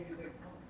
change your big problem.